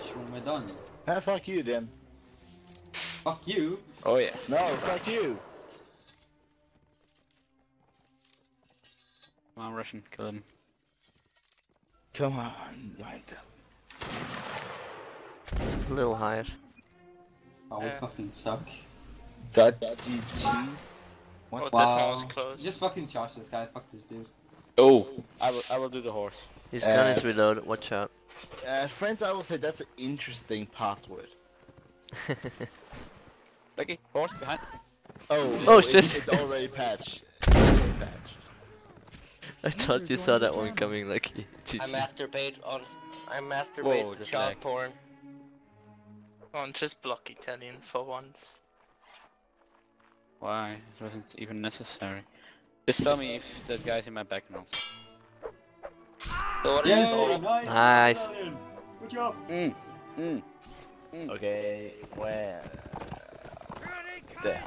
match when we're done. Ah, fuck you then. Fuck you. Oh yeah. No, fuck you. Come on, Russian, kill him. Come on, like A little higher. Oh, we Yeah. fucking suck. that. GG. Oh, Wow. one was close. Just fucking charge this guy. Fuck this dude. Oh, I will. I will do the horse. His gun Uh, is reloaded, watch out. Uh, friends, I will say that's an interesting password. Lucky horse behind. Oh, Oh, it- shit. It's already patched. It's already patched. I thought you saw that one coming, Lucky. I GG. masturbate on. I Whoa, masturbate to just child lag. porn. Come on, just block Italian for once. Why? It wasn't even necessary. Just tell me if that guy's in my back now. So what Yeah, is all nice. Nice. Good job. Mm. Mm. Okay, well. There.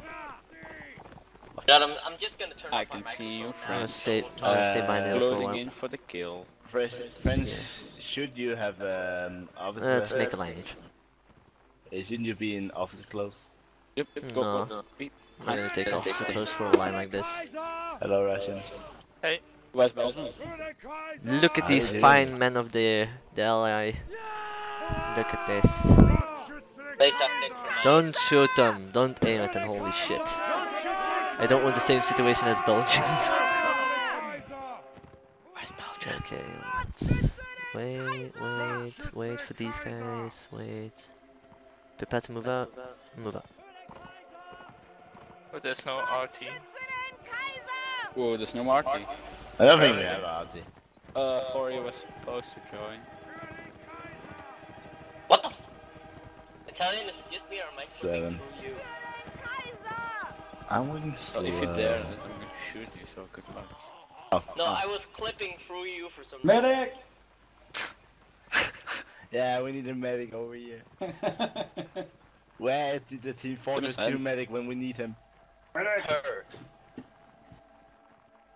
God, I'm, I'm just gonna turn I can see you, microphone. I'm gonna stay, I'm gonna stay behind the hill for a Closing while. in for the kill. Fresh, friends, should you have um, officer? Let's make a lineage. Uh, Shouldn't you be in officer close? Yep, yep, go, No. go. Beep. I'm gonna take off so close for a line like this. Hello, Russian. West Belgium. Look at these you fine men of the the LI. Look at this. They suck dick for money. Don't shoot them. Don't aim at them. Holy shit. I don't want the same situation as Belgium. West Belgium. okay, let's wait, wait, wait for these guys. Wait. Prepare to move out. Move out. But there's no arty. Whoa, there's no Marty. I don't think we have arty. Uh, Fori was supposed to join. What the? F Italian, is it just me or am I Seven. you? I'm waiting Well, if you're there, then I'm gonna shoot you, so good luck. Oh, No, oh. I was clipping through you for some Medic. Yeah, we need a medic over here. Where is the, the Team Fortress Goodness, 2 medic when we need him? her.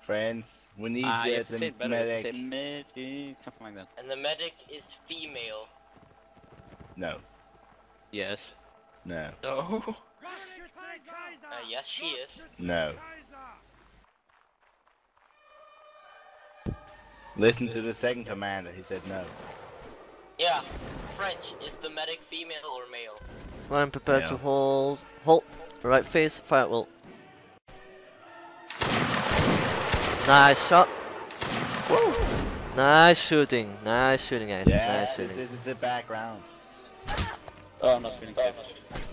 Friends, we need you the, to say the it better. medic. say medic, something like that. And the medic is female. No, Yes. no, No. Uh, yes, she is. no. Listen to the second commander, he said no. Yeah. French, is the medic female or male? I'm prepared to hold. Hold. Right face. Fire at will. Nice shot. Woo. Nice shooting. Nice shooting, guys. Yeah, nice this, shooting. this is the background. Oh, I'm not feeling safe.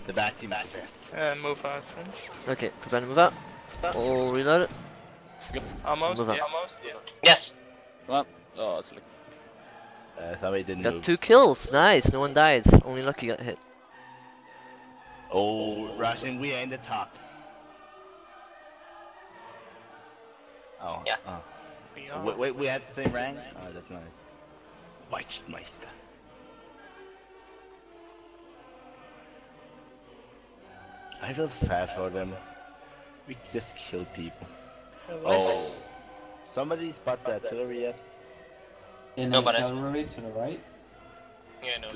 The back team is the best. And move out, French. Okay, prepare to move out. All reloaded. Almost, Move up. yeah. Almost, yeah. Yes. Come on. Oh, it's like. Uh, somebody didn't Got move. two kills. Nice. No one died. Only Lucky got hit. Oh, Russian, we are in the top. Oh, Yeah. Oh. We are. Wait, wait, we had the same rank? Oh, that's nice. Weichmeister. I feel sad for them. We just killed people. Oh. Somebody spot the artillery yet? In No, the but I- cavalry to the right. Yeah, no.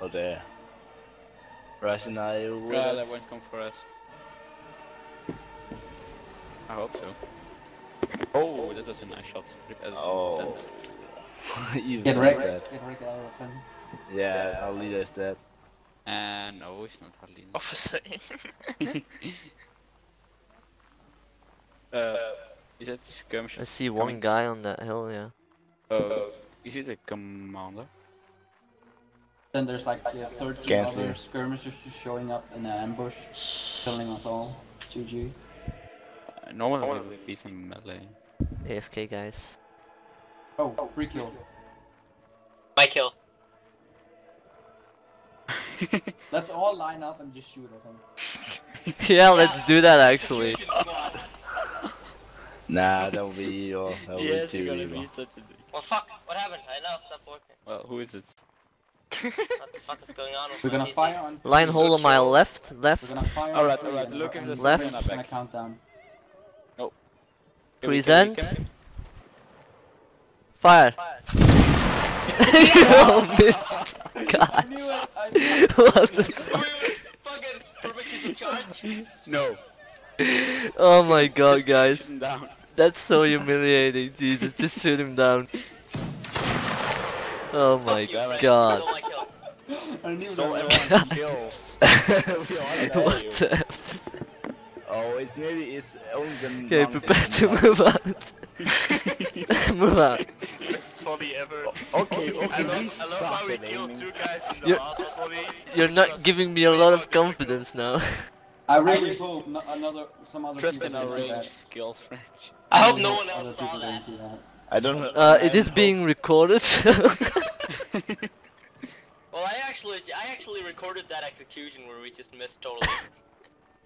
Oh, there. Russian, are you with Yeah, that won't come for us. I hope so. Oh, that was a nice shot. Oh. defense. Get wrecked. Get wrecked, elephant. Yeah, our leader is dead. And no, it's not Harleen. Officer. uh, is that skirmish? I see one guy on that hill. Yeah. Uh, is it a commander? Then there's like yeah, 13 Can't other hear. skirmishers just showing up in an ambush, killing us all. GG. Normally we would be him melee. AFK guys. Oh, oh free kill. My kill. Let's all line up and just shoot at him. yeah, let's do that actually. Nah, that would be evil. That would yes, be you're too gonna evil. be such a dick. Well, fuck. What happened? I know. Stop working. Well, who is this? What the fuck is going on? We're gonna fire on. Line hole on my left. We're Left. gonna fire on Alright, alright. look if and there's Left. three on our French is gonna count down. Present. can Fire. you missed. God. knew it. I knew it. What the fuck? wait, fucking permission to charge. No. Oh my god, guys. shoot him down. That's so humiliating. Jesus, just shoot him down. Oh my Fuck you, French. god. Stole my kill. I knew Stole that. everyone's kill. we all know What the f- Oh, it's nearly it's only the Okay, prepare to move out. move out. Best volley ever. Okay, okay, I love, I love how we at killed aiming. two guys in the You're- last volley. You're not giving me a lot of confidence now. I really hope no, another some other Trust people in our see range that. skills, French. I hope no one else saw people didn't that. see that. I don't know. Uh, it is hope- being recorded. Well, I actually, I actually recorded that execution where we just missed totally.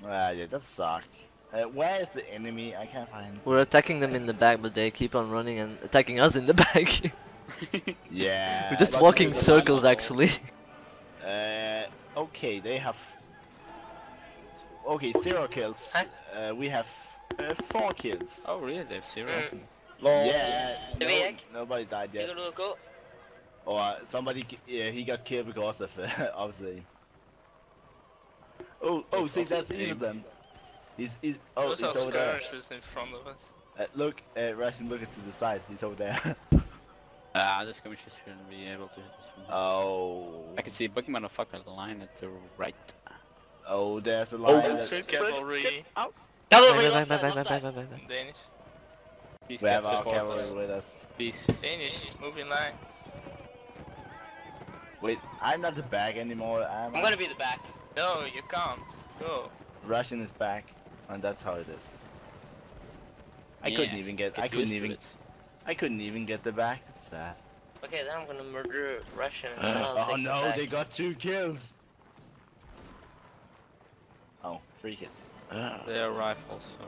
Ah, yeah, that suck. Uh, where is the enemy? I can't find. We're attacking them in the back, but they keep on running and attacking us in the back. Yeah. We're just walking circles, actually. Uh, okay, they have. Okay, zero kills. Huh? Uh, we have uh, four kills. Oh, really? They have zero? Mm. Lol. Yeah, no, nobody died yet. Or uh, somebody, yeah, he got killed because of, uh, obviously. Oh, oh, see, that's Aim. even then. He's, he's, oh, Those he's over there. skirmishes in front of us. Uh, look, uh, Russian, look to the side. He's over there. Ah, this skirmishes shouldn't be able to hit us from oh. I can see a big motherfucker line at the right. Oh, there's a Oh, line. that's- that's- Cavalry Cavalry Bye, bye, left bye, side, bye, left bye, side. bye, bye, bye. Danish. Please We have our cavalry us. with us. Please. Danish, moving line. Wait, I'm not the back anymore. I'm, I'm gonna be the back. No, you can't. Go. Russian is back, and that's how it is. I Yeah, couldn't even get. Get I couldn't even. it. I couldn't even get the back. That's sad. Okay, then I'm gonna murder Russian and uh, then oh take the no, they got two kills. Oh, three kills. Ah. They are rifles, so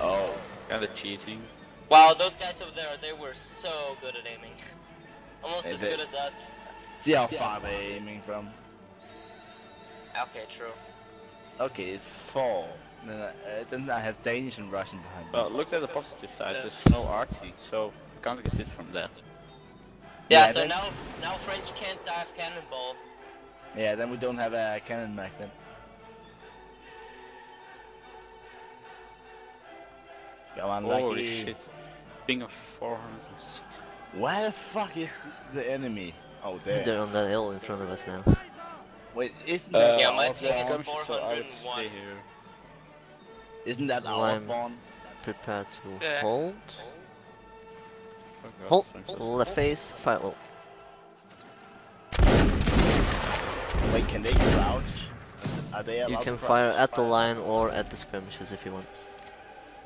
Oh, kind of cheating. Wow, those guys over there, they were so good at aiming. Almost Hey, as they- good as us. see how far they're aiming from. Okay, true. Okay, it's four. Then I, uh, then I have Danish and Russian behind me. Well, look at the positive side. There's no artsy, so you can't get hit from that. Yeah, Yeah, so then- now now French can't dive cannonball. Yeah, then we don't have a cannon back then. Come on, Holy lucky. shit. Ping of 406. Where the fuck is the enemy? Oh, there. They're on that hill in front of us now. Wait, isn't Uh, that Yeah, our my there's team is spawn? so I would stay here. Isn't that our Lime. spawn? Prepare to Yeah. hold. Oh Hold. French. Left face. Fire. Oh. Wait, can they crouch? Are they allowed You can to fire at the line or at the skirmishes if you want.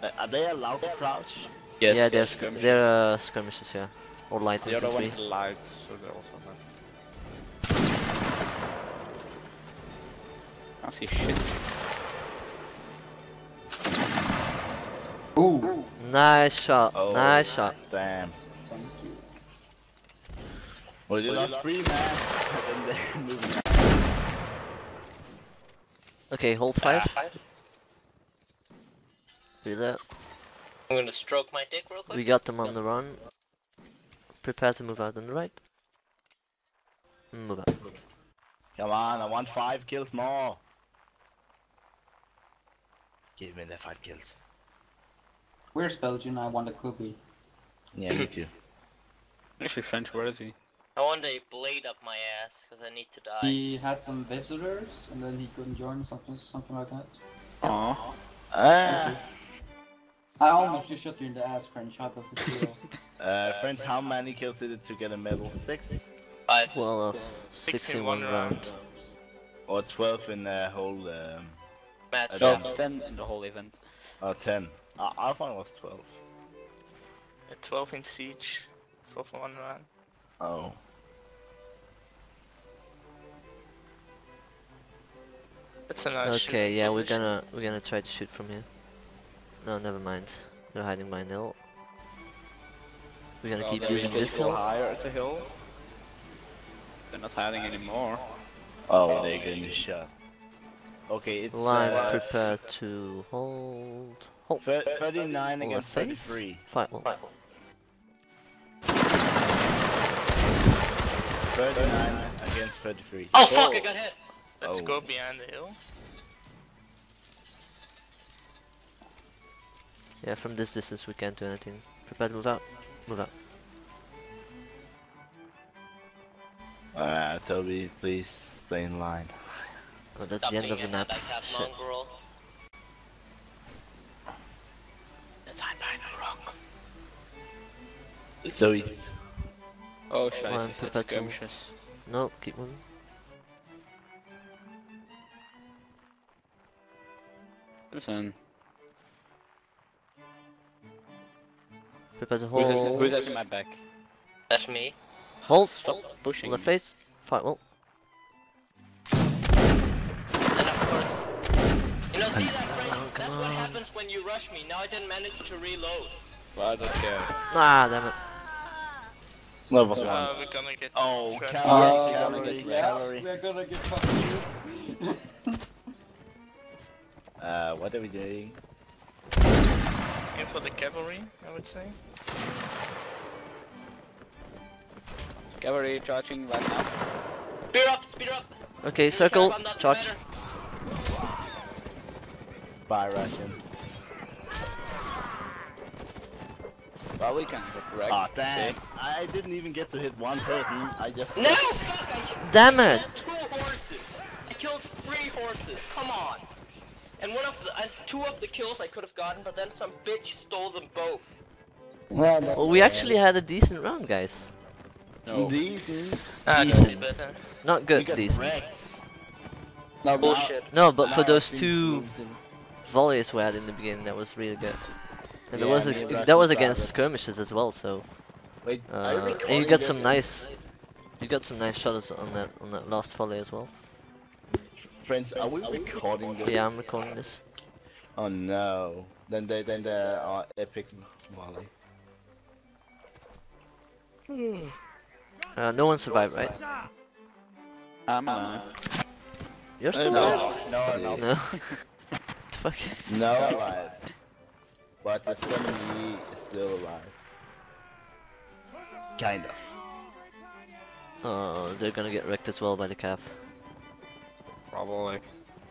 Uh, Are they allowed to crouch? Yes, yeah, they're yes, skir- they're uh, skirmishes, yeah, or light The other one infantry. is light, so they're also not. Can't see shit. Ooh. Nice shot. Oh. Nice shot. Damn. Thank you. Well, you lost three man. then moving on. Okay, hold five. Do that. I'm gonna stroke my dick real quick. We got them on the run. Prepare to move out on the right. Move out. Come on, I want five kills more. Give me the five kills. Where's Belgian? I want a cookie. Yeah, me too. Actually, French, where is he? I want a blade up my ass because I need to die. He had some visitors, and then he couldn't join, something, something like that. Aww. Ah, I almost just shot you in the ass, French. How does it feel? uh, friends, how many kills did it to get a medal? Six Five. Well, uh, Six 6 in in one one round. round. or twelve in the whole? Um, Match. Uh, No, Yeah. 10 in the whole event. or ten? I, I thought it was twelve. A 12 in siege. For for one round. Oh. That's a nice shooting Okay, yeah, we're gonna we're gonna try to shoot from here. No, never mind. They're hiding behind the hill. We're gonna Well, keep then we using just this go hill. higher at the hill. They're not hiding anymore. Oh, they're getting shot. Okay, it's Line uh, prepare to hold. Hold. thir- 39 against 33. Fire. Oh. 39 against 33. Oh fuck! I got hit. Let's Oh. go behind the hill. Yeah, from this distance we can't do anything. Prepare to move out. Move out. Alright, Toby, please stay in line. Oh, that's Stop the end of the map. handicap Shit. mongrel. Let's behind a rock. So east. Oh, shit, One, it's it's prepare to- skirmishes. No, keep moving. Listen, Prepare to who's, hold. at, who's after my back? That's me. Hold. Stop On pushing. the face. Fight. Well. See that, Frank? That's what happens when you rush me. Now I didn't manage to reload. Well, I don't care. Ah, damn it. That was one. Uh, we're gonna get Oh, trapped. Cal- Oh, Yes, we're gonna cavalry, get, cavalry. we're gonna get fucking Uh, what are we doing? in for the cavalry, I would say. Cavalry charging right now. Speed up, speed up. Okay, circle. I'm not the Charge. better. Bye, Russian. Well, we can get wrecked. Ah, damn. See? I didn't even get to hit one person. I just. No! Fuck! I Damn it. killed two horses. I killed three horses. Come on. And one of the, uh, two of the kills I could have gotten, but then some bitch stole them both. Well, we actually had a decent round, guys. No. Decent. Ah, Decent. that'd. Not We good, got decent. wrecked. No, Bullshit. No, but for those two moves in. Volleys we had in the beginning, that was really good. And Yeah, it was me ex- and that was against started. skirmishes as well, so Wait, you uh, and you got some nice, you got some nice shots on that on that last volley as well. Friends, are we recording this? Yeah, I'm recording this. Oh no. Then they then the uh, epic volley. Uh, no one survived, right? I'm alive. You're still no, alive? no, no, No. the fuck? no alive. But the 70 is still alive. Kind of. Oh, they're gonna get wrecked as well by the calf. Probably.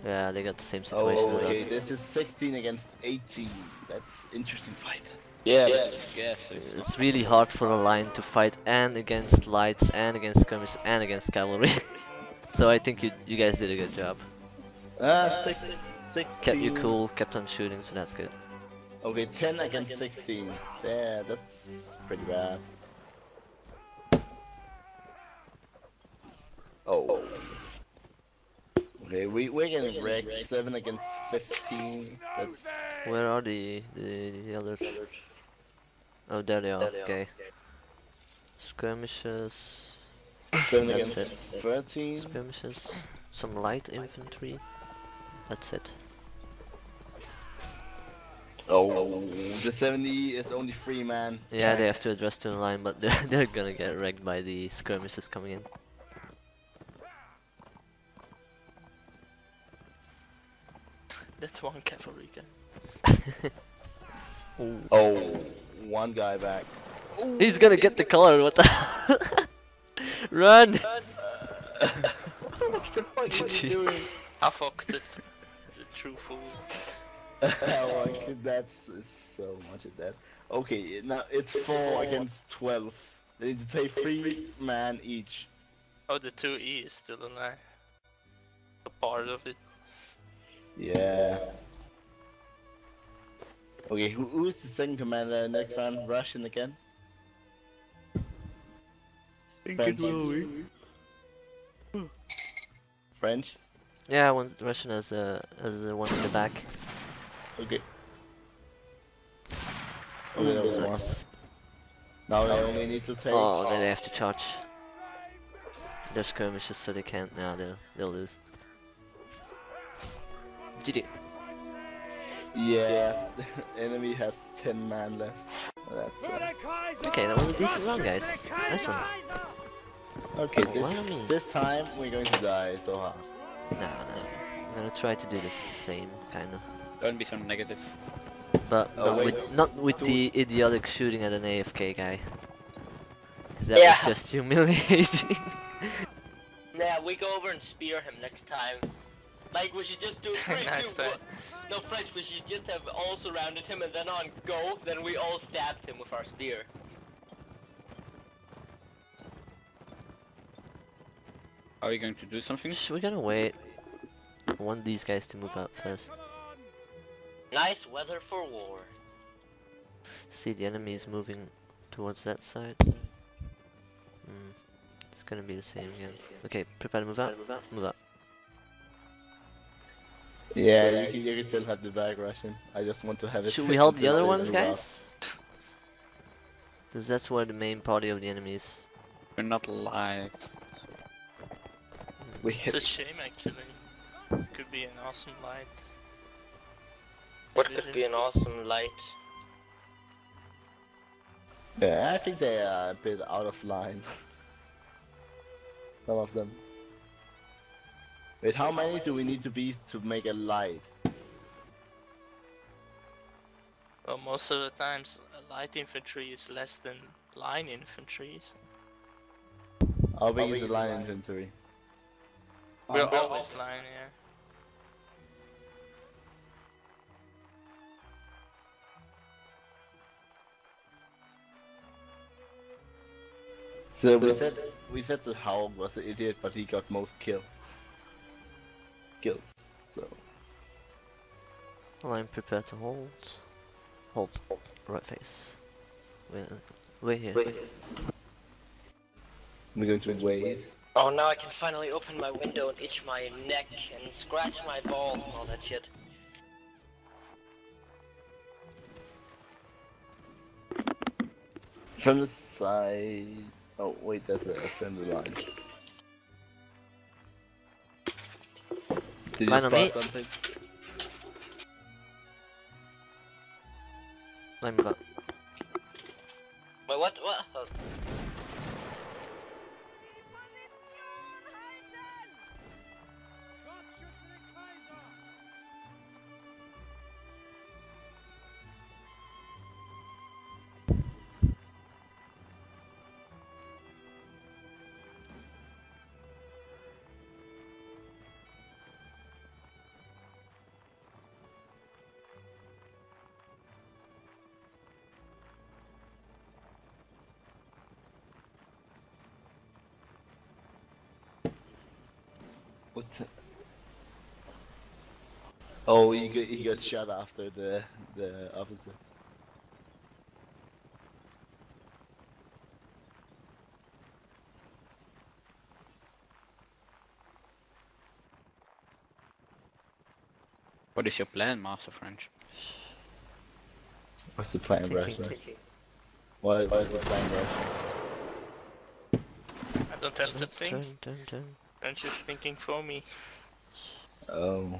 Yeah, they got the same situation Oh, as okay, us. this is 16 against 18. That's interesting fight. Yeah, but it's. It's It's really hard for a line to fight and against lights and against skirmish and against cavalry. so I think you you guys did a good job. Ah, six, 16. Kept you cool, kept on shooting, so that's good. Okay, 10 against 16. Yeah, that's pretty bad. Oh. Okay, we, we're getting wrecked. 7 against 15. That's. Where are the the, the others? Oh, there they are. Okay. Skirmishes, 7 That's against 13. skirmishes, some light infantry. That's it. Oh, the 70 is only 3 man. Yeah, they have to address to the line, but they're they're gonna get wrecked by the skirmishes coming in. That's one cavalry guy. Oh, one guy back. He's gonna get the color. What the? Run! what the fuck are you doing? I fucked it. The true fool. oh, okay, that's so much of that. Okay, now it's 4 against 12. They need to take 3 man each. Oh, the 2E is still alive. A part of it. Yeah. Okay, who, who's the second commander next round? Russian again? French. French? Yeah, one Russian as a as the one in the back. Okay. Okay, that was one. Nice. Now they only need to take. Oh, then they have to charge. They're skirmishes, so they can't. Now they'll they'll lose. GG. Yeah, enemy has 10 man left. That's uh, Okay, that was a decent round, guys. Nice one. Okay, Oh, this, this time we're going to die so hard. Nah, nah. I'm gonna try to do the same, kind of. Don't be so negative. But Oh, not wait. with not with Do- the idiotic shooting at an AFK guy. Cause that Yeah. was just humiliating. Yeah, we go over and spear him next time. Like we should just do three, Nice two, time. one. No French, we should just have all surrounded him and then on go, then we all stabbed him with our spear. Are we going to do something? Sh- We're gonna wait. I want these guys to move out first. Nice weather for war. See the enemy is moving towards that side. Hmm. It's gonna be the same again. Okay, prepare to move out. Move out. Yeah, you can, you can still have the bag Russian. I just want to have it. Should we help the other ones, guys? Because that's where the main party of the enemy is. We're not light. We It's a shame actually. Could be an awesome light. What could be an awesome light? Yeah, I think they are a bit out of line. Some of them. Wait, how many do we need to be to make a light? Well, most of the times, uh, light infantry is less than line infantry. So. I'll be use the line inventory. We're Um, always lying, yeah. So we said we said that Howell was an idiot, but he got most kill kills. So Line prepare to hold. Hold. Hold. Right face. Wait, wait here. we're going to wait. Oh, now I can finally open my window and itch my neck and scratch my balls and all that shit. From the side. Oh wait, there's a assembly line. Did you Line spot me. something? Line move out. Wait, what? What? Oh, What? Oh, he got he got shot after the the officer. What is your plan, Master French? What's the plan, Thinking, Russian? thinking. What what is the plan, Russian? I don't have to Turn, think. turn, turn, turn. I'm thinking for me. Oh,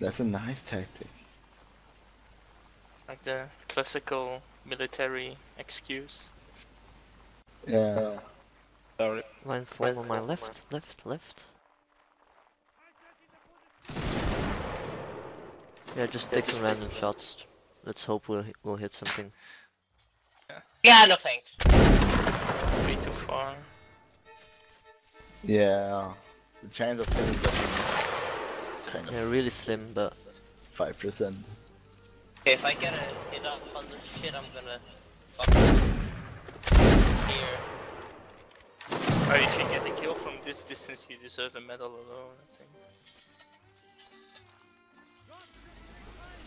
that's a nice tactic. Like the classical military excuse. Yeah. Sorry. Line fall on my left, left, left. Yeah, just take some random shots. Let's hope we'll we'll hit something. yeah, no thanks. Way too far. Yeah. The chance of hitting something is kind Yeah, of really slim, but five percent. Okay, if I get a hit up on this shit, I'm gonna fuck here. Or if you get a kill from this distance, you deserve a medal alone, I think.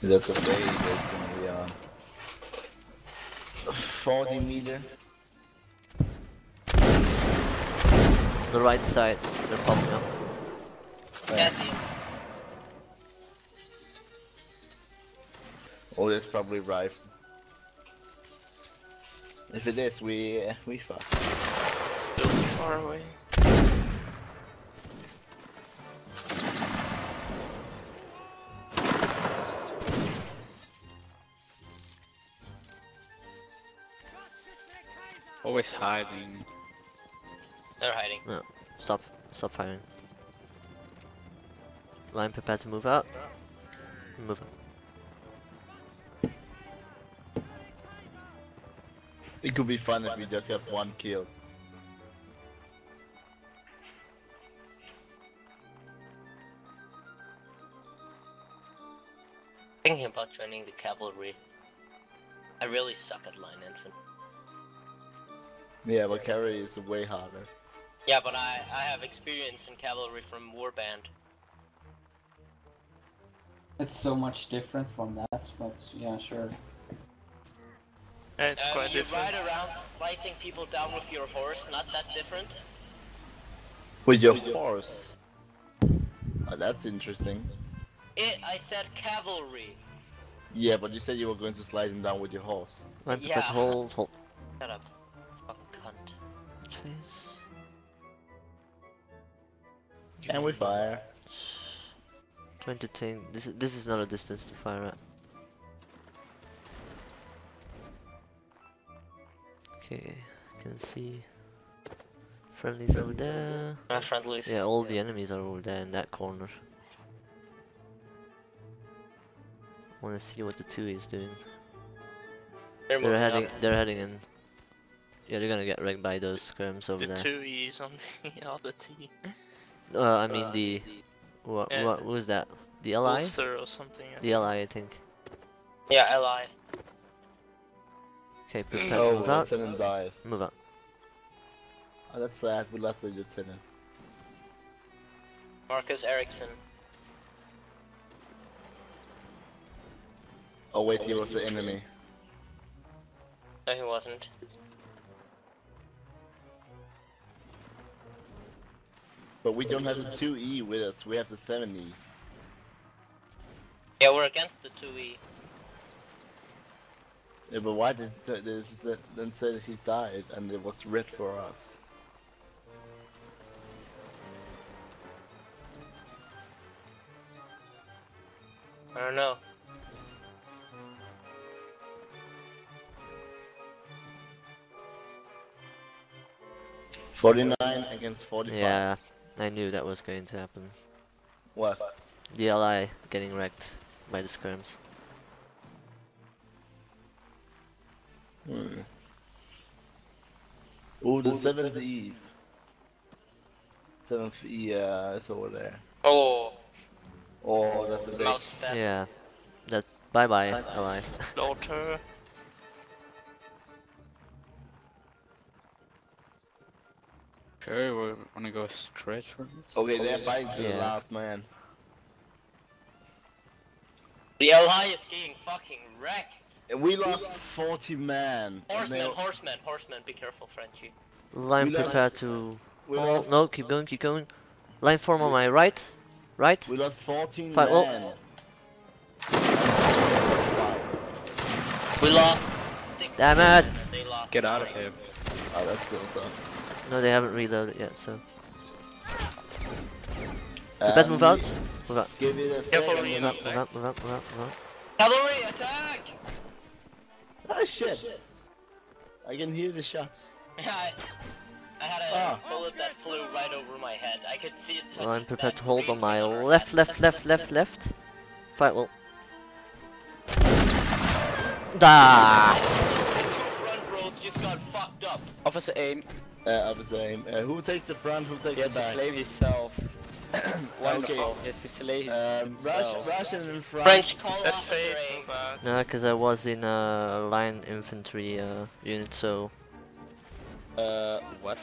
That's a way that's gonna be uh, on. 40 meter. the right side, they're popping up. Yeah, see. Oh, that's probably rifle. If it is, we uh, we fuck. Still too far away. Always hiding. They're hiding. No, stop, stop firing. Line prepare to move out. Move out. It could be fun if we just have one kill. Thinking about joining the cavalry. I really suck at line infantry. Yeah, but cavalry is way harder. Yeah, but I, I have experience in cavalry from Warband. It's so much different from that, but yeah, sure. Yeah, it's Um, quite you different. ride around slicing people down with your horse, not that different. With your horse. Oh, that's interesting. It, I said cavalry. Yeah, but you said you were going to slide him down with your horse. Line Yeah. prepare to hold, hold. Shut up. Fucking cunt. Which? Can we fire? Trying to think. This is this is not a distance to fire at. Okay, I can see friendlies over there. Friendlies. Yeah, all the enemies are over there in that corner. I Want to see what the two is doing. They're, They're heading. up. They're heading in. Yeah, they're gonna get wrecked by those skirms over The there. two E's on the other team. Uh, I mean the. What? Yeah, What the- was that? The ally? Ulster or something. I The ally, I think. Yeah, Li. Okay, prepare to Oh, move out. lieutenant died. Move out. Oh, that's sad. We lost the lieutenant. Marcus Ericsson. Oh wait, he was the enemy. No, he wasn't. But we don't have the 2E with us. We have the E. 7E. Yeah, we're against the E. 2E. Yeah, but why did th- this th- then say that he died and it was red for us? I don't know. Forty-nine against forty-five. Yeah, I knew that was going to happen. What? The ally getting wrecked by the skirms. Hmm. Oh, the seventh E. Seventh E uh, is over there. Oh, Oh, that's a big. Yeah, that. Bye bye, ally. Slaughter. Sure, we wanna go straight for this? Okay, they're fighting to the last man. The Li is getting fucking wrecked. And we lost 40 men. Horsemen, they- horsemen, horsemen. Be careful, Frenchie. Line We lost- prepare to. we Oh, lost, no, keep going, keep going. Line form on my right. Right. we lost 14 Fight- oh. men. We lost six. Damn it! lost Get out of here. Oh, that's still so. No, they haven't reloaded yet, so. Prepare to move um, out. Move out. Give it a Careful, second. Move out, move out, move out, move out, move out. Cavalry attack! Ah, shit. I can hear the shots. I, I had a Ah. bullet that flew right over my head. I could see it touch Line prepared to hold on my picture. left, left, left, left, left. Fight will. Da. Front rows just got fucked up. Officer aim. Uh, I was saying, uh, who takes the front, who takes He has the to back? slay himself. Wonderful. Okay. He has to slay Um, Rush, himself. Russian in front. French call That off phase the. No, because I was in a line infantry uh, unit, so Uh, what?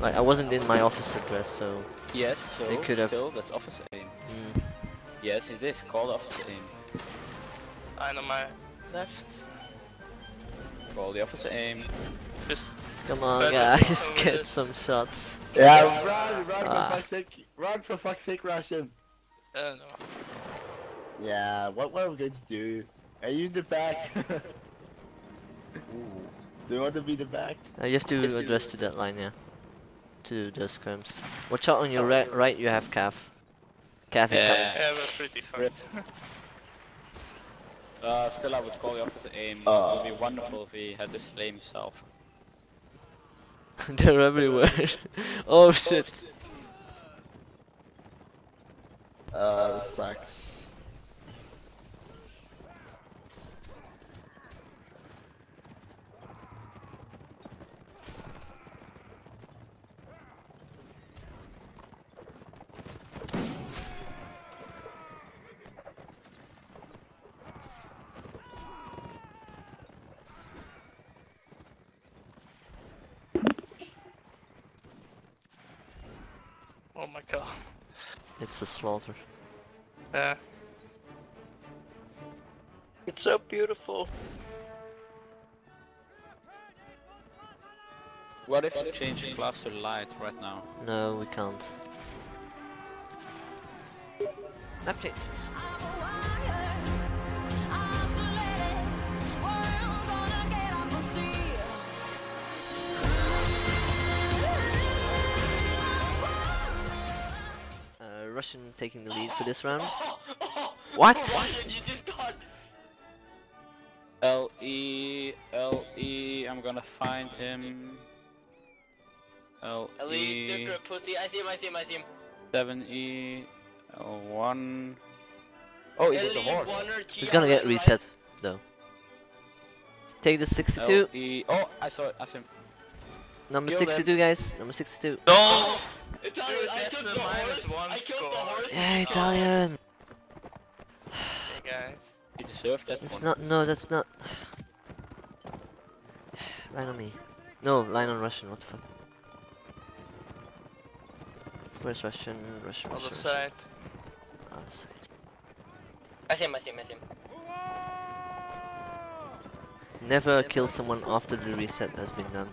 like I wasn't in my officer dress, so Yes, so They could have- still, that's officer aim. mm, Yes, it is called officer aim. Line on my left. Call the officer aim. Just come on guys, get this. some shots. Yeah, run, run Ah. for fuck's sake. Run for fuck's sake, Russian. uh, no. Yeah, what, what are we going to do? Are you in the back? do you want to be the back? Uh, you have to address to that line, yeah. To the skirms. Watch out on your ri right, you have calf. Calf Yeah. incoming. Yeah, we're pretty fucked. Uh, still I would call the officer aim. Uh. it would be wonderful if he had to slay himself. They're everywhere. oh shit. Uh, this sucks. Oh my god. It's. Yeah. It's so beautiful. What if you change class to light right now? No, we can't. Map Russian taking the lead for this round. What? Why did you just got? L E L E. I'm gonna find him. L Elite, E pussy. I see him. I see him. I see him. seven E L one. Oh, he got the horse. He's gonna get reset, though. Take the 62. L E. Oh, I saw it. I see him. Number kill them. 62, guys. Number 62. No! Italian, Dude, I that's took the minus horse. one I killed the horse. Yeah, oh. Italian. Hey guys. you deserve that It's one. not. No, that's not. Line on me. No, line on Russian. What the fuck? Where's Russian? Russian. Other Russian. side. Other side. I see him. I see him. I see him. Never kill someone after the reset has been done.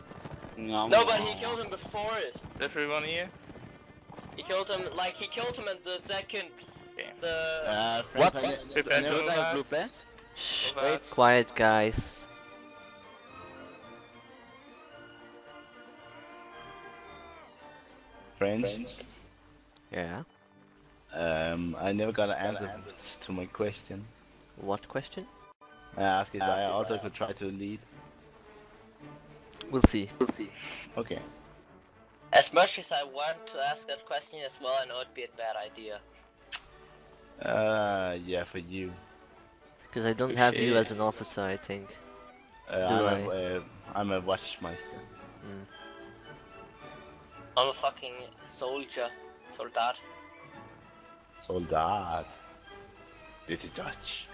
No, No, but he killed him before it. Everyone here? He killed him like he killed him at the second. Okay. The Uh, What? friends, I, Prepare to never move got out. blue pants. Shh. Move out. Quiet, guys. Friends, Yeah. um, I never got an answer to my question. What question? I asked if I also could try to lead. We'll see. We'll see. Okay. As much as I want to ask that question as well, I know it'd be a bad idea. Uh, yeah, for you. Because I don't have you as an officer, I think. Uh, Do I'm, a, uh, I'm a watchmeister. Mm. I'm a fucking soldier, soldat. Soldat. It's Dutch.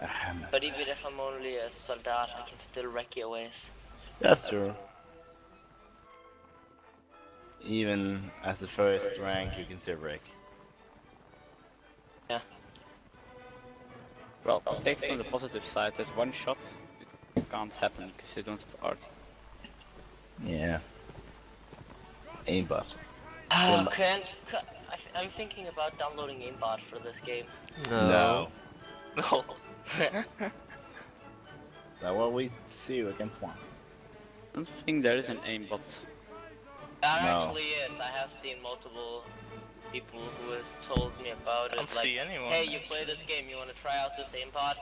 A hammer. But even if I'm only a soldat, I can still wreck your ways. That's true. Even as the first rank, you can still wreck. Well, take it from the positive side. There's one shot. It can't happen because you don't have art. Yeah. Aimbot. Yeah. can, can I th I'm thinking about downloading aimbot for this game. No. No. That what we see against one. I don't think there is an aimbot. That No. actually is. I have seen multiple people who has told me about Can't it. Like, see anyone. hey, you play this game, you want to try out this aimbot?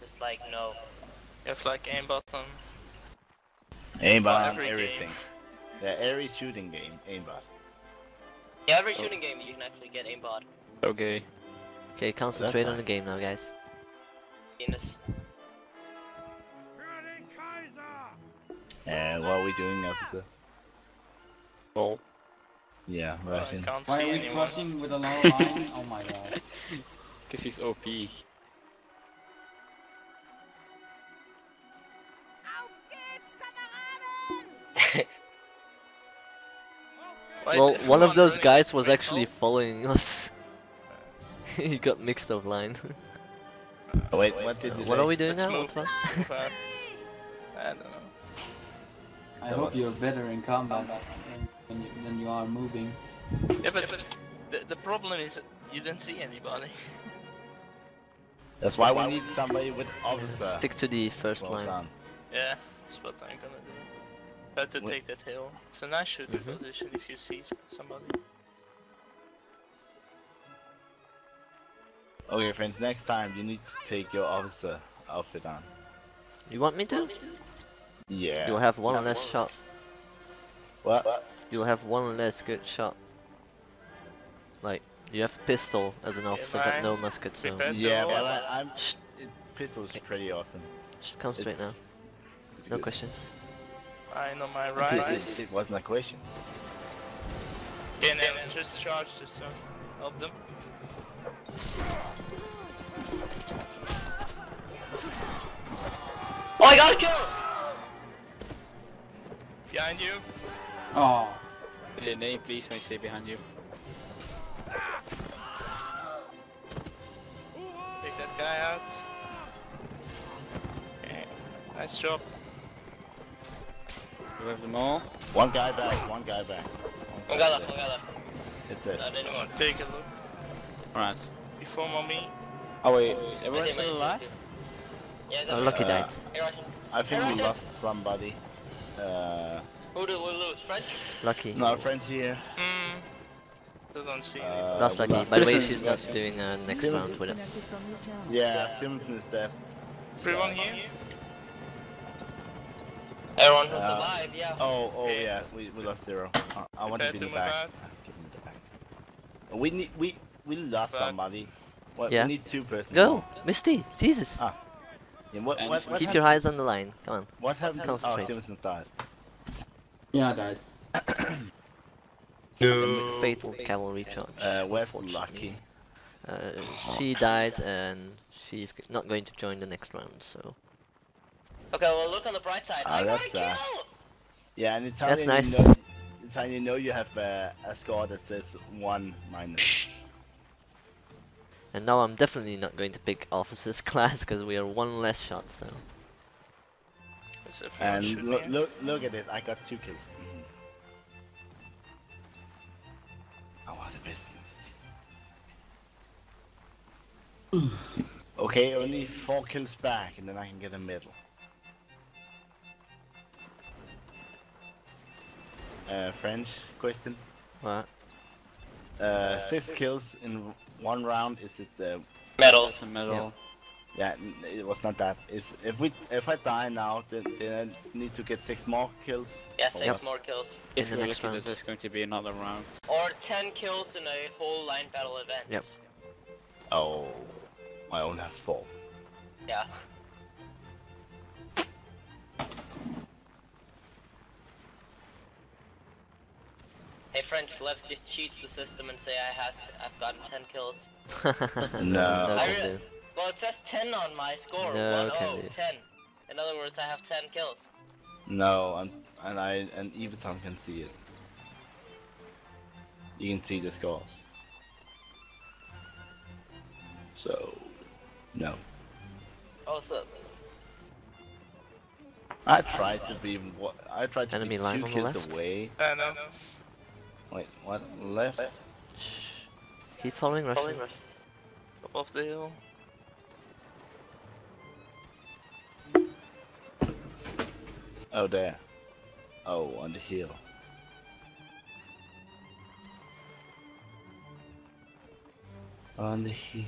Just like, no. It's like aim button. Aimbot on every game. everything. Yeah, every shooting game, aimbot. Yeah, every shooting game you can actually get aimbot. Okay. Okay, concentrate on the game now, guys. Penis. And what are we doing, officer? Well, Yeah, Russian. can't Why are we anyone. crossing with a lower line? Oh my god. because he's OP. Well, one of those guys was actually following us. he got mixed offline. Oh, wait, what did you what say? are we doing Let's now? move. What the fuck? Move out. I don't know. I That hope was- you're better in combat than you, than you are moving. Yeah, but, but the, the problem is you don't see anybody. That's why we need somebody with officer. Stick to the first Well line. done. yeah, that's what I'm gonna do. Try to take that hill. It's a nice shooting Mhm. position if you see somebody. Okay, friends, next time you need to take your officer outfit on. You want me to? Yeah. You'll have one less shot. What? You'll have one less good shot. Like, you have a pistol as an officer, but no musket, so Prepare Yeah, roll. but I, I'm. Shh. It, pistol's pretty awesome. just concentrate It's- now. It's No good. questions. Mine on my It- right. It, it wasn't a question. Okay, then just charge just to help them. Oh, I got a kill! Behind you. Oh, Yeah, name please when you stay behind you. Take that guy out. Okay. Nice job. You have them all. One guy back, one guy back. One guy left, one guy left. It's it. Not anymore. Take a look. Alright. Before mommy. Oh wait, is I everyone think still alive? Yeah, Oh, definitely. Lucky Uh, died. Hey, I think we lost somebody. Uh, Who did we lose? French? Lucky. no, our friends here. Still don't see. Uh, Lost we Lucky. By the way, she's not doing uh, next Simpson. round with us. Yeah, Simpson is dead. Everyone here? Everyone who's Uh, alive, yeah. Oh, oh Okay. yeah, we, we lost zero. Uh, I want to be to in the back. Give me the back. We need we we lost Back. somebody. What, Yeah. We need two persons. Go, more. Misty. Jesus. Ah, Yeah, what, And what, what, Keep your eyes on the line. Come on. what happened? to- Oh, Concentrate. Simpson's died. Yeah, guys. Fatal cavalry charge. Uh, where's unfortunately. Lucky? Uh, she died and she's not going to join the next round. So Okay, well look on the bright side. Ah, I got a that's, uh, kill! Yeah, and it's That's you nice. know, it's you know you have uh, a score that says one minus. and now I'm definitely not going to pick officers class because we are one less shot. So Is everyone And shooting look, look, look at it. I got two kills. I want the best. okay, only four kills back, and then I can get a medal. Uh, French question. what? Uh, six kills in one round. Is it? Uh, Metal. That's a medal. yeah, n- it was not that. Is if we if I die now, then, then I need to get six more kills. Yeah, oh, six Yep. more kills. In If the you're next lucky, round. there's going to be another round. Or 10 kills in a whole line battle event. Yep. Oh, I only have four. Yeah. Hey French, let's just cheat the system and say I have I've gotten 10 kills. No. no I can re- do. Well, it says 10 on my score. No, 1 can 0, 10. In other words, I have 10 kills. No, and and I and Everton can see it. You can see the scores. So, no. Oh, so I tried to be what I tried to Enemy be line two on the kills left. away. Uh, I know. Wait, what? Left? Shh. Keep following Russian. Off the hill. Oh, there. Oh, on the hill. On the hill.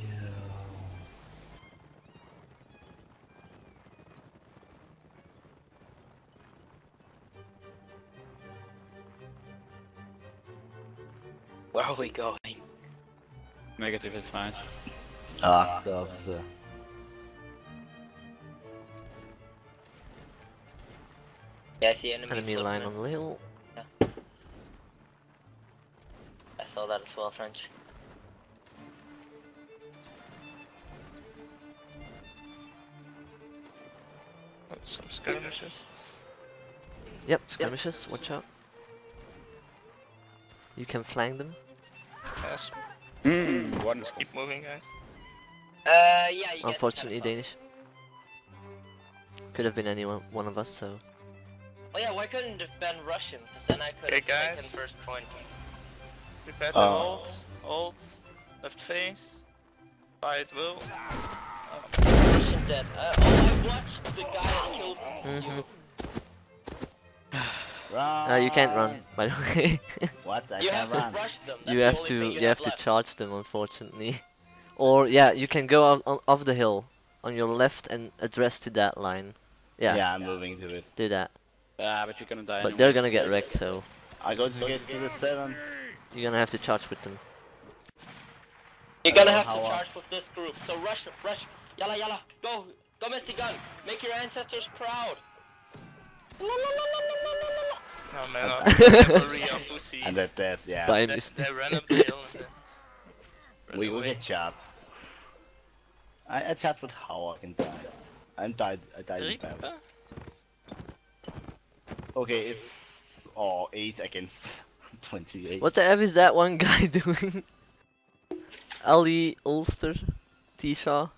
where are we going? Negative is fine. Ah, the officer. I see enemy. Enemy line on the hill. I saw that as well, French. Oh, some skirmishes. Yep, skirmishes. Watch out. You can flank them. Yes. Mm, one is Keep moving, guys. Uh, yeah, you Unfortunately, Danish. Could have been anyone, one of us. So fun. Oh yeah, why couldn't it have been Russian? Because then I could Okay, have guys. taken first point. Prepare to Oh. ult. Ult. Left face. Right will. Oh, Russian dead. Uh, oh, I watched the guy that killed me. hmm Run! uh, you can't run. By the way, What? I You can't have run. to rush them. You have to you, you have to charge them. Unfortunately, or yeah, you can go out on, off the hill on your left and address to that line. Yeah, Yeah, I'm moving to it. do that. Ah, but you're gonna die. But they're gonna get wrecked, so I go to get to the seven. you're gonna have to charge with them. You're gonna have to how, uh, charge with this group. So rush, rush. Yalla, yalla. Go, go, Missy Gun. Make your ancestors proud. La, la, la, la, la, la, la, la. No man, no. cavalry are pussies. And they're dead, yeah. They, they ran up the hill and then We will get shot. I, I chat with how I can die. I'm died. I died in battle. Reaper? Okay, it's oh eight against 28. What the F is that one guy doing? Ali Ulster? T Shaw?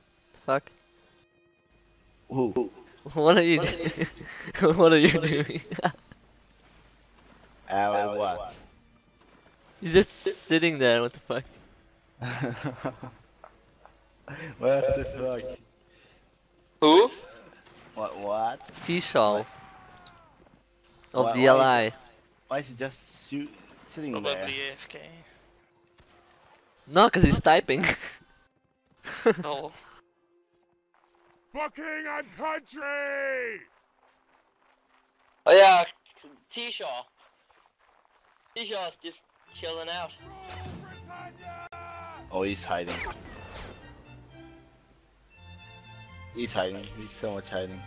Fuck. Who? What are you doing? what are you doing? Uh, what? He's just sitting there, what the fuck? what the fuck? Who? What? What? T Shaw. Of Why- the why LI. Why is he just shoot, sitting there? Probably AFK. No, cause he's typing. Oh, Fucking on country! Oh yeah, T-Shaw. T-Shaw's just chilling out. Oh, he's hiding. He's hiding. He's so much hiding.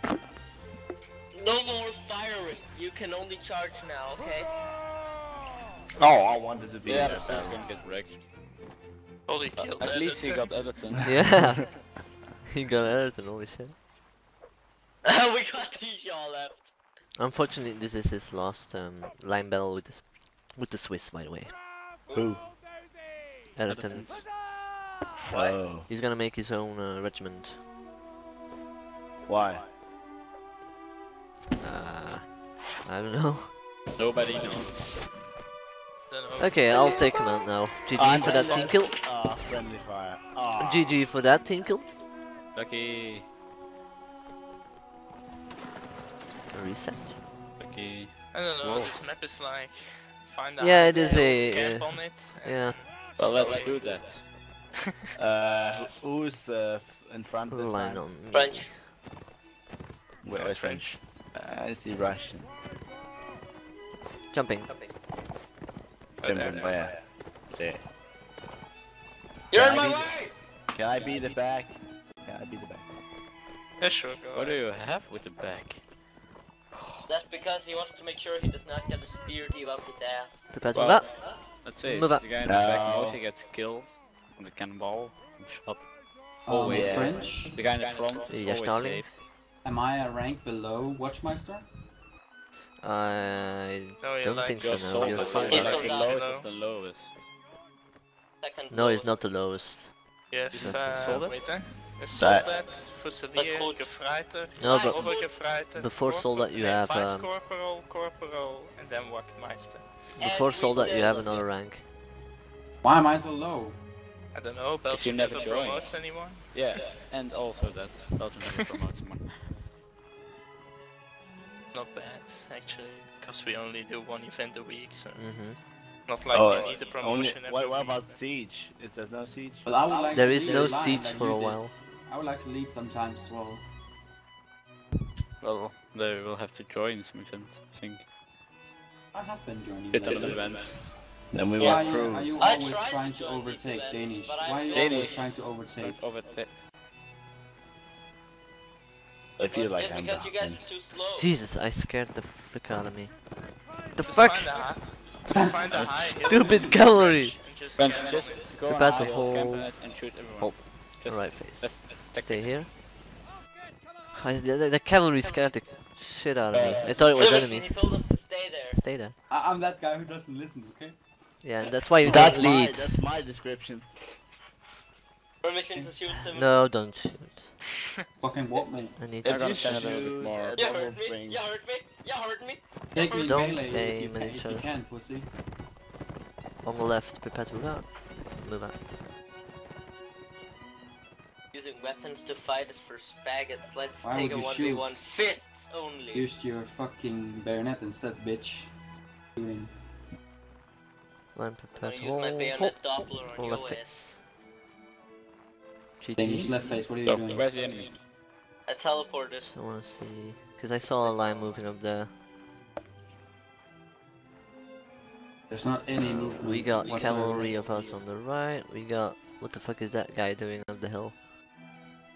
No more firing. You can only charge now, okay? Oh, I wanted to be Yeah, there. but that's gonna get wrecked. holy killed At least he got Edison. yeah. he got Everton, holy shit. we got T-Shaw left. Unfortunately, this is his last um, line battle with the, with the Swiss, by the way. Who? Everton. What? Oh, He's gonna make his own uh, regiment. why? I don't know. Nobody knows. Okay, I'll take him out now. GG Ah, for that team no. kill. Ah, friendly fire. Ah. GG for that team kill. Lucky. Reset. Lucky. I don't know. Whoa. This map is like find out. Yeah, it is a, camp uh, on it. yeah. Well, let's do that. Uh, who's uh, in front of this Line time? on me. French. Where No, French. I see Russian. Jumping. Oh, Jim there, there. where? There. You're Can in I my be- way! Can I be the back? Can I be the back? Yeah, sure. Go What do you have with the back? That's because he wants to make sure he does not get a spear team up his ass. Prepare to Well, move up. Let's say Move the guy in the back mostly gets killed from the cannonball and shot. Um, Always. Yeah. French. The guy in the front is Yes, always darling. safe. Am I a rank below Wachtmeister? I No, you're don't like think so. No, soul you're so like He's the lowest of the lowest. Second No, he's lowest. not the lowest. You have, that uh, wait, hè? That- A Soldat, Fusilier. Gefreiter, No, but Obergefreiter, before corporal- Soldat you nee, have, Vice um, Corporal, Corporal, and then Wachtmeister. before Every Soldat you have single- another rank. Why am I so low? I don't know, you Belgium never never joined. promotes anyone. Yeah, and also that Belgium never promotes someone. Not bad, actually, because we only do one event a week, so Mm-hmm. not like oh, you need a promotion every what, what week. about siege? Is there no siege? Well, I would like There to is no siege for a did. while. I would like to lead sometimes as well. Well, they will have to join some events, I think. I have been joining. Bit of lately. events. Then we Why will are you, are you always tried to trying to overtake Danish? Why are you failed. always Danish. trying to overtake? Over the I feel like It's I'm because you guys are too slow. Jesus, I scared the frick out of me. The Just fuck? Find a high, just find a high Stupid and cavalry. just Friends, just go on Prepare a to hill, camp on hold- it, and shoot hold. Just, Right face. That's Stay here. Oh, the, the, the cavalry scared the shit out of me. I thought it was enemies. He told us to stay there. Stay there. I- I'm that guy who doesn't listen, okay? Yeah, that's why you That's don't my, lead. that's my description. Permission to shoot. No, don't shoot. Fucking what, mate? I need If gonna you stand a little bit shoot more. at You double heard me. range- You heard me. You hurt me. Take me Don't melee if you, can, at each if you can, pussy. on the left. Prepare to move out. Move out. Using weapons to fight is for faggots. Let's Why take a would you 1v1 shoot? fists only. Used your fucking bayonet instead, bitch. Doing. I'm prepared to gonna use my hold. bayonet hold. Doppler on On left face. Danish GG. left face, what are you So, doing? where's the enemy? I teleported. I wanna see. Because I saw a line moving up there. There's not any uh, movement. We got whatsoever. cavalry of us on the right. We got. What the fuck is that guy doing up the hill?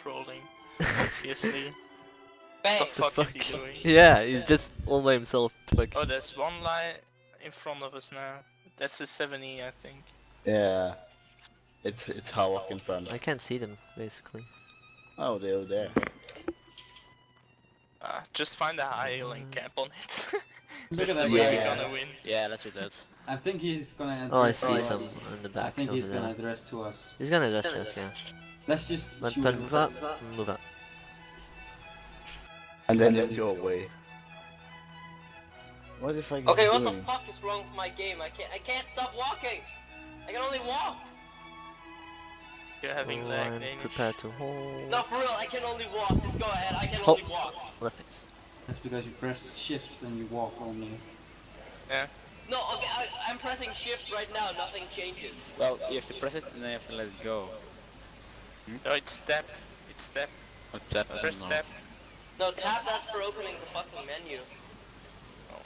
Trolling, obviously. Bang! What the fuck, fuck? is he doing? Yeah, he's just all by himself. Fuck. Oh, there's one line in front of us now. That's a 70, I think. Yeah. It's it's Hawk in front. I can't see them basically. Oh, they're over there. Uh, just find a high hill and camp on it. Look at That's that the guy. we're gonna win. Yeah, let's do that. I think he's gonna address Oh, I see us. some in the back. I think over he's gonna address to us. He's gonna address us, yeah. Let's just Let shoot him. move up, move up. And then you go away. What if I Okay, what the fuck is wrong with my game? I can't I can't stop walking! I can only walk! You're having lag, Line, Danish. prepare to hold. No, for real, I can only walk. Just go ahead, I can Hold. only walk. Left. That's because you press shift and you walk only. Yeah. No, okay, I, I'm pressing shift right now, nothing changes. Well, you have to press it and then you have to let it go. Hmm? No, it's step. It's step. What's that? I Press don't step. No, tap that's for opening the fucking menu. Oh.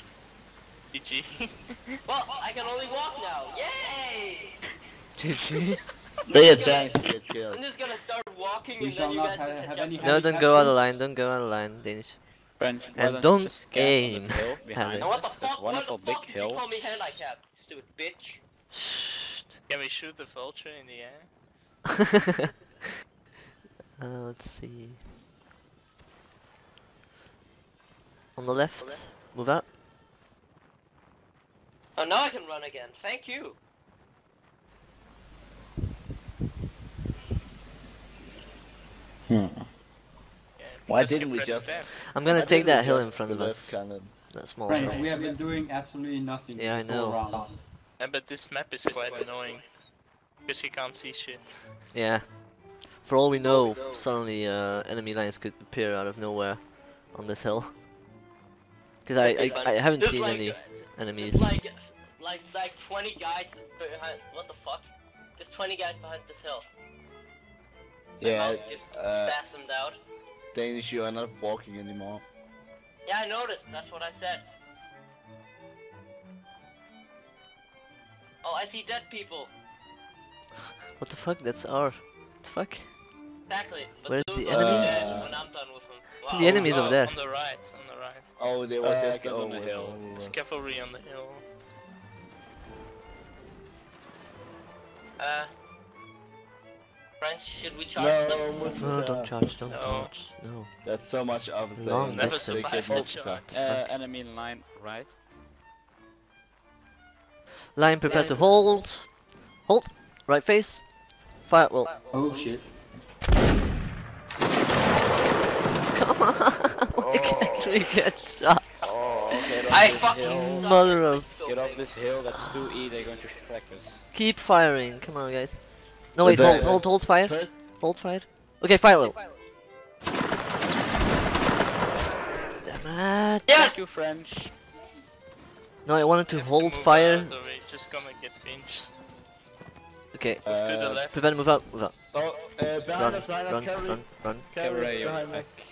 GG. Well, I can only walk now. Yay! GG. Pay a chance to get I'm just gonna start walking We and shall then you guys ha- can have any. No, don't go out of line, don't go out of line, Danish. French, And don't, don't just aim. that hill Have behind. And what the us? That fuck? What wonderful the big fuck did you call me handicap? Stupid bitch. Shh. Can we shoot the vulture in the air? uh, let's see. On the left, move out. Oh, now I can run again. Thank you. Hmm. Why didn't we press just- step. I'm gonna Why take that hill in front of us. cannon? That small Frank, hill. we have been doing absolutely nothing. Yeah, I know. round. Yeah, but this map is quite annoying. Because you can't see shit. Yeah. For all we know, suddenly uh, enemy lines could appear out of nowhere on this hill. Because I, I. I haven't There's seen like, any enemies. Like, like, like 20 guys behind. What the fuck? There's 20 guys behind this hill. My Yeah, mouse just uh, spasmed out. Danish, you are not walking anymore. Yeah, I noticed. That's what I said. Oh, I see dead people. What the fuck? That's our. What the fuck? Exactly. But Where's the enemy? Uh, when I'm done with them. The Wow. enemies over oh, there. On the right, on the right. Oh, they were Uh, just on the hill. There's cavalry on the hill. Uh. French, should we charge No, them? what's No, that? don't charge, don't No. charge. No. That's so much of a thing. Never distance. They survived get the charge. Uh, enemy in line, right? Line, prepare to hold. Hold. Right face. Fire. Well, Oh shit. come on. I can actually get shot. Oh, get I fucking Mother of- Get off this hill, that's 2E, they're going to track us. Keep firing. Come on, guys. No, wait. Hold, hold, hold fire. First, Hold fire. Okay, fire low. Damn it. Yes! Thank you, French. No, I wanted to hold move fire. out just gonna get pinched. Okay. Move to the uh, left. Prepare to move out. Move out. oh, uh, behind Run, us, behind run, cavalry. run, run. Cavalry Cavalry, you're behind us. back.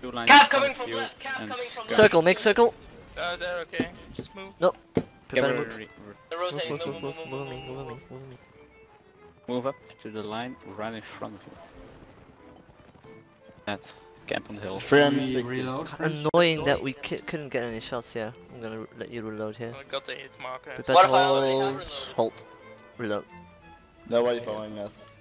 Two lines Cav coming from left, Cav coming from left. Circle, make circle. Oh, they're okay. Just move. Prepare to move. Cavalry, They're Move, rotating. move, Move, move, move, move, move, move, move, move, move, move, move, move. move up to the line right in front of you. That camp on the hill. Friend we 60. reload. Annoying that we couldn't get any shots here. I'm gonna let you reload here. I got the hit marker. Prepare What to if I already have hold. reloaded? Hold. Reload. Nobody following us.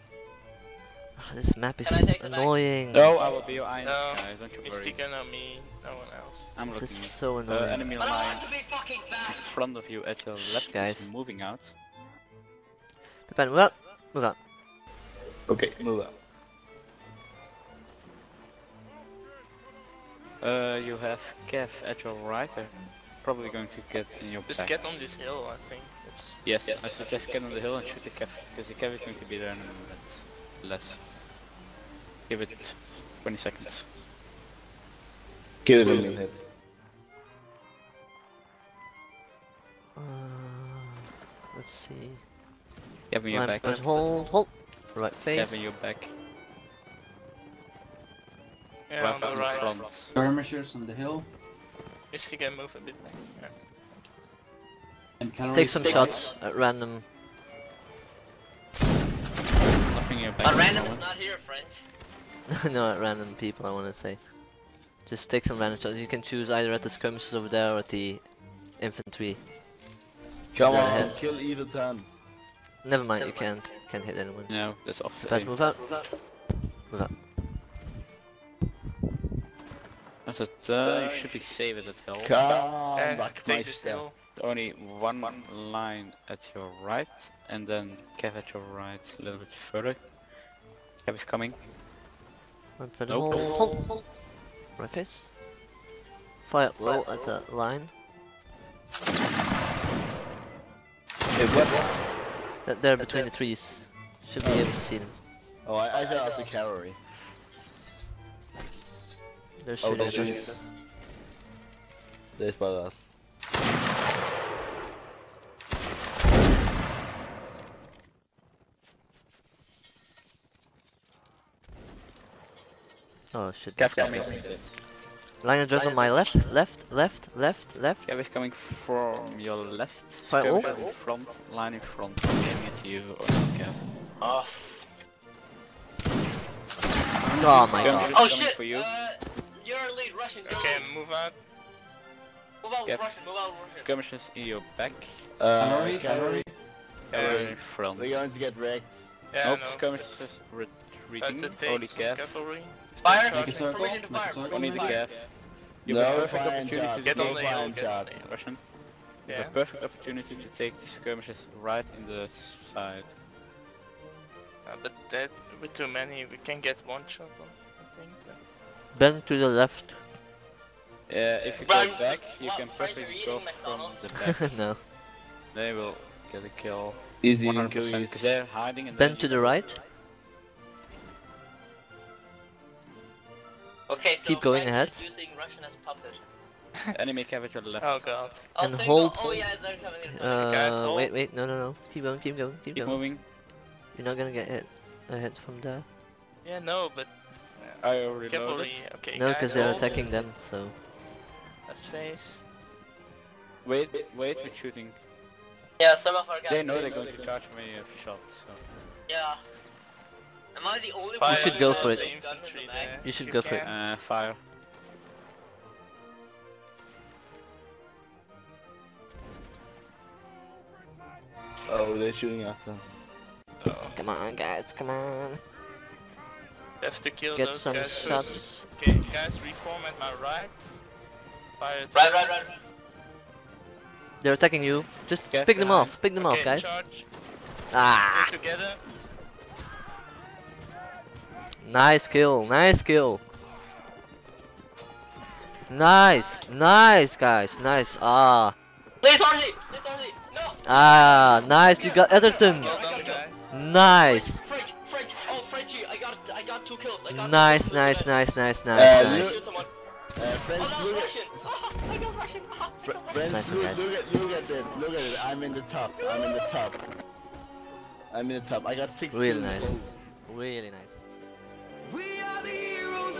Ah, This map is Can I take it back? annoying. No, I will be your eye in No, sky, don't you worry. Mystica, not me. No one else. I'm This looking. is so Uh, enemy I don't line want to be fucking in front of you at your left guys. is moving out. Prepare to move out. Move out. Okay, move up. Uh, you have Kev at your right. They're probably going to get in your Just back. get on this hill, I think. It's Yes, I suggest get on the hill and shoot the Kev, because the Kev is going to be there in a minute. Less. Give it 20 seconds. Give it a minute. Kevin, you're back. prepare hold. Hold. Right face. Kevin, you're back. yeah, on the in right. front. Skirmishers on the hill. Mystica, move a bit back. Yeah. And cavalry. Take some shots at random. Nothing in your back. At random is not here, French. no, at random people. I want to say. Just take some random shots. You can choose either at the skirmishes over there or at the infantry. Come Go on, ahead. kill evil 10. Never mind. You can't. Can't hit anyone. No, that's opposite. Prepare to aim. move out. Move out. That's it, uh, you should be safe at that hill. Come And back, take this hill. only one line at your right, and then Kev at your right a little bit further. Kev is coming. One for the Nope. hole. Hold, hold. Right face. Fire low at the line. Hey, what? That there between the trees. Should be able to see them. Oh, I, I shot out the cavalry. They're Oh, shooting they're at us. at They spot us. Oh shit. Kev this coming. Line address on my left, left, left, left, left. Kev is coming from your left. Fire skirmisher all? in front, line in front, aiming at you or Kev. Oh, Oh my god. oh shit! for you. Uh, you're lead Russian. You're Okay, move out. Move out Yep. Russian. Move out Russian. Skirmishers in your back, Uh, Cavalry, cavalry. cavalry in front. They're going to get wrecked. Yeah, nope, no. skirmishers That's retreating. a take Kev. cavalry. Fire. Make a circle, make a fire. circle. Only the Fire. Kev. You No have a perfect opportunity shots. to Get on the take hill, get on the shots. Russian. You have a perfect opportunity to take the skirmishes right in the side. Uh, but that with too many, we can get one shot on. I think. Bend to the left. Uh, if you Run. go back, you What, can French, are perfectly you go eating from the back. no. they will get a kill. Easy 100% kill you. because they're hiding and Bend to the right. Okay, so Keep going ahead. using Russian as puppet. Enemy cav at your left. Oh god. Oh, And so hold- oh yeah, they're coming in. guys, Uh, hold. wait, wait, no, no, no. Keep going, keep going, keep Keep going. moving. You're not gonna get hit. A hit from there. Yeah, no, but I already cavalry. Okay, No, because they're hold. attacking them. So Left face. Wait, wait with shooting. Yeah, some of our guys. They know they're going to charge me a shot, so. Yeah. Am I the only Fire one? should go for it. The gun in the infantry back? there. You should if go for it. Uh, fire. Oh, they're shooting at us. Oh, come on, guys, come on. we have to kill Get those some guys first. shots. Okay, guys, reform at my right. Fire. at Right, right, right. They're attacking you. Just Get pick them off. Pick them okay, off, guys. Charge. Ah, Move together. Nice kill, nice kill. Nice, nice, guys, nice. Ah, Please, Harley! Please, Harley! No! ah, nice. You got Etherton. Well done, guys. Nice, French, French, oh, Frenchy, I got, I got two kills. Nice, nice, nice, nice, Uh, nice, you- nice. Uh, French, Oh no, look at, Oh, I got Russian! Oh, Fr French, Nice one, look, look at, look at it, look at it. I'm in the top. I'm in the top. I'm in the top. I got six. Really kills. nice, really nice. We are the heroes